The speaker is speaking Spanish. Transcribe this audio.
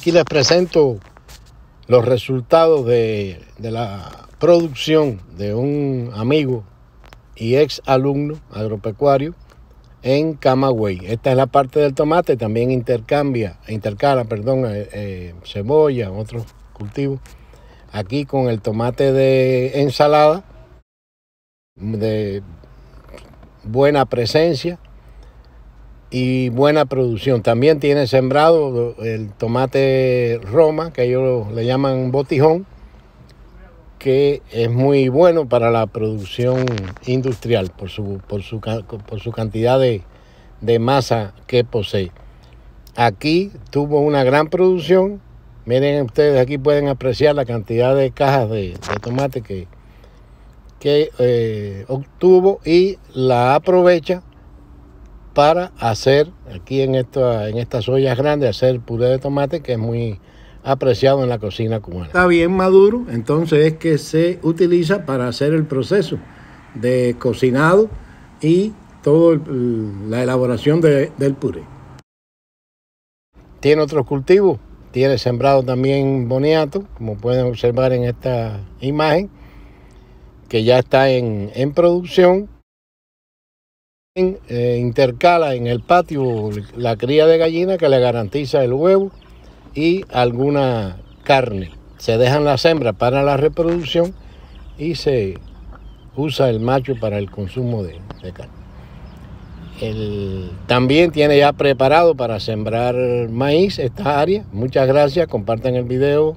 Aquí les presento los resultados de, la producción de un amigo y ex alumno agropecuario en Camagüey. Esta es la parte del tomate, también intercambia, intercala, perdón, eh, eh, cebolla, otros cultivos. Aquí con el tomate de ensalada, de buena presencia y buena producción. También tiene sembrado el tomate Roma, que ellos le llaman botijón, que es muy bueno para la producción industrial por su, por su, por su cantidad de, masa que posee. Aquí tuvo una gran producción. Miren ustedes, aquí pueden apreciar la cantidad de cajas de, tomate que, que eh, obtuvo y la aprovecha para hacer aquí en, en estas ollas grandes, hacer puré de tomate que es muy apreciado en la cocina cubana. Está bien maduro, entonces es que se utiliza para hacer el proceso de cocinado y toda la elaboración del puré. Tiene otros cultivos, tiene sembrado también boniato, como pueden observar en esta imagen, que ya está en, en producción eh, intercala en el patio la cría de gallina que le garantiza el huevo y alguna carne. Se dejan las hembras para la reproducción y se usa el macho para el consumo de, carne. también tiene ya preparado para sembrar maíz esta área. Muchas gracias, compartan el video,